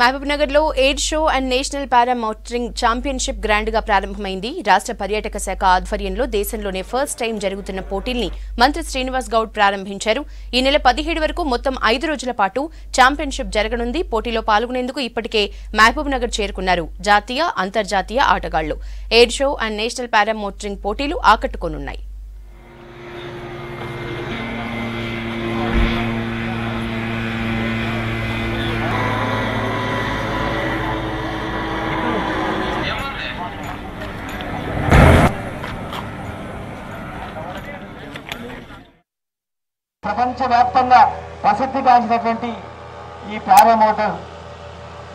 మహబూబ్నగర్లో air show and national para motoring championship గ్రాండ్గా ప్రారంభమైంది. రాష్ట్ర పర్యాటక శాఖ ఆధ్వర్యంలో దేశంలోనే ఫస్ట్ టైం జరుగుతున్న పోటీల్ని మంత్రి శ్రీనివాస్ గౌడ్ ప్రారంభించారు. ఈ నెల పదిహేడు వరకు మొత్తం ఐదు రోజుల పాటు ఛాంపియన్షిప్ జరగనుంది. పోటీలో పాల్గొనేందుకు ఇప్పటికే మహబూబ్నగర్ చేరుకున్నారు జాతీయ అంతర్జాతీయ ఆటగాళ్ళు. Air show and national para motoring పోటీలు ఆకట్టుకోనున్నాయి. ప్రపంచవ్యాప్తంగా ప్రసిద్ధిగాంచినటువంటి ఈ పారామోటర్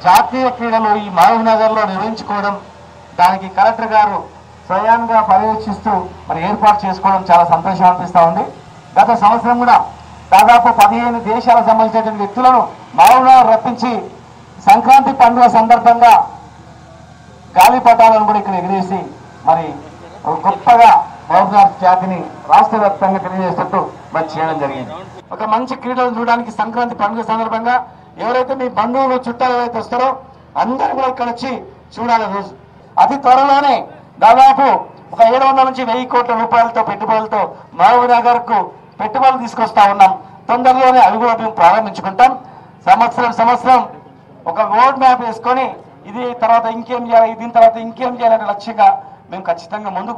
జాతీయ క్రీడలు ఈ మహబూబ్నగర్లో నిర్వహించుకోవడం దానికి కలెక్టర్ గారు స్వయంగా పర్యవేక్షిస్తూ మరి ఏర్పాటు చేసుకోవడం చాలా సంతోషం అనిపిస్తూ ఉంది. గత సంవత్సరం కూడా దాదాపు పదిహేను దేశాలకు సంబంధించినటువంటి వ్యక్తులను మహబూబ్నగర్ రప్పించి సంక్రాంతి పండుగ సందర్భంగా గాలిపటాలను కూడా ఇక్కడ ఎగిరేసి మరి ఒక గొప్పగా మహబూబ్నగర్ జాతిని రాష్ట్ర వ్యాప్తంగా తెలియజేసినట్టు మరి చేయడం జరిగింది. ఒక మంచి క్రీడలు చూడడానికి సంక్రాంతి పండుగ సందర్భంగా ఎవరైతే మీ బంధువులు చుట్టాలు ఎవరైతే వస్తారో అందరూ కూడా ఇక్కడ వచ్చి చూడాలి రోజు. అతి త్వరలోనే దాదాపు ఒక ఏడు వందల నుంచి వెయ్యి కోట్ల రూపాయలతో పెట్టుబడులతో మహబూబ్నగర్కు పెట్టుబడులు తీసుకొస్తా ఉన్నాం. తొందరలోనే అవి కూడా మేము ప్రారంభించుకుంటాం. సంవత్సరం సంవత్సరం ఒక రోడ్ మ్యాప్ వేసుకొని ఇది తర్వాత ఇంకేం చేయాలి దీని తర్వాత ఇంకేం చేయాలనే లక్ష్యంగా మేము ఖచ్చితంగా ముందుకు